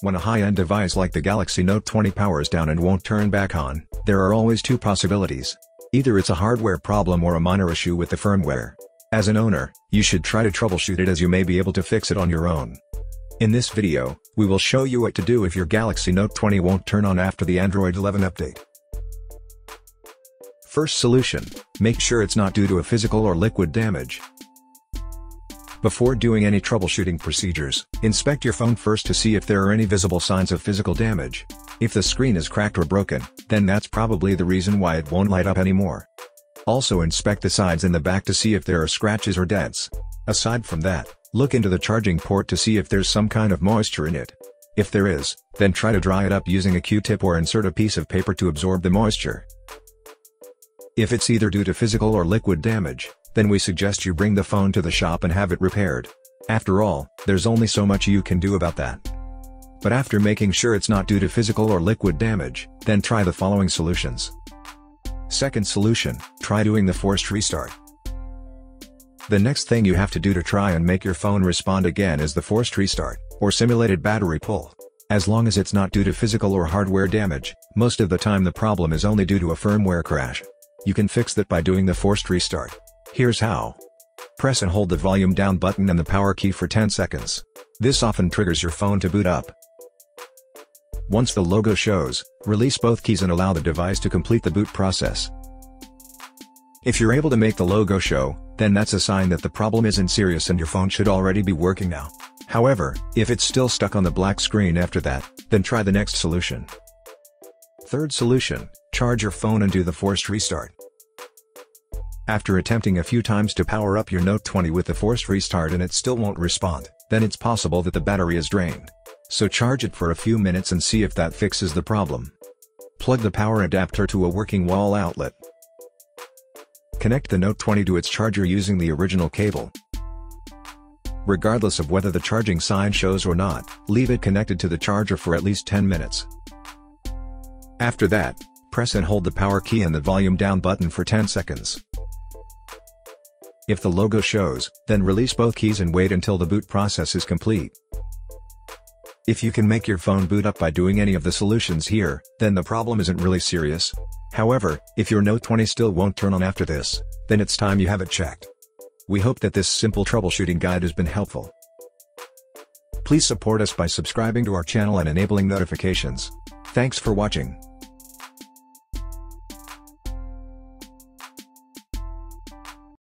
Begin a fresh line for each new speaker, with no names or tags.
When a high-end device like the Galaxy Note 20 powers down and won't turn back on, there are always two possibilities. Either it's a hardware problem or a minor issue with the firmware. As an owner, you should try to troubleshoot it as you may be able to fix it on your own. In this video, we will show you what to do if your Galaxy Note 20 won't turn on after the Android 11 update. First solution, make sure it's not due to a physical or liquid damage. Before doing any troubleshooting procedures, inspect your phone first to see if there are any visible signs of physical damage. If the screen is cracked or broken, then that's probably the reason why it won't light up anymore. Also inspect the sides and the back to see if there are scratches or dents. Aside from that, look into the charging port to see if there's some kind of moisture in it. If there is, then try to dry it up using a Q-tip or insert a piece of paper to absorb the moisture. If it's either due to physical or liquid damage, then we suggest you bring the phone to the shop and have it repaired. After all, there's only so much you can do about that. But after making sure it's not due to physical or liquid damage, then try the following solutions. Second solution, try doing the forced restart. The next thing you have to do to try and make your phone respond again is the forced restart, or simulated battery pull. As long as it's not due to physical or hardware damage, most of the time the problem is only due to a firmware crash. You can fix that by doing the forced restart. Here's how. Press and hold the volume down button and the power key for 10 seconds. This often triggers your phone to boot up. Once the logo shows, release both keys and allow the device to complete the boot process. If you're able to make the logo show, then that's a sign that the problem isn't serious and your phone should already be working now. However, if it's still stuck on the black screen after that, then try the next solution. Third solution, charge your phone and do the forced restart. After attempting a few times to power up your Note 20 with the forced restart and it still won't respond, then it's possible that the battery is drained. So charge it for a few minutes and see if that fixes the problem. Plug the power adapter to a working wall outlet. Connect the Note 20 to its charger using the original cable. Regardless of whether the charging sign shows or not, leave it connected to the charger for at least 10 minutes. After that, press and hold the power key and the volume down button for 10 seconds. If the logo shows, then release both keys and wait until the boot process is complete. If you can make your phone boot up by doing any of the solutions here, then the problem isn't really serious. However, if your Note 20 still won't turn on after this, then it's time you have it checked. We hope that this simple troubleshooting guide has been helpful. Please support us by subscribing to our channel and enabling notifications. Thanks for watching.